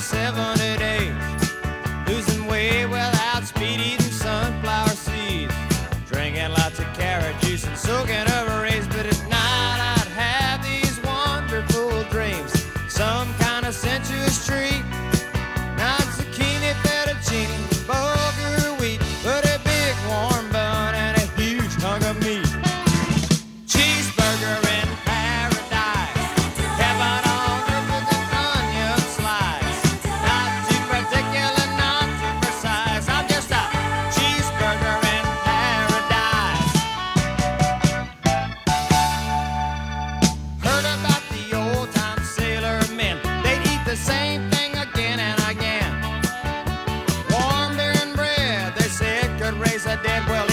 seven. same thing again and again. Warm beer and bread, they could raise a dead well.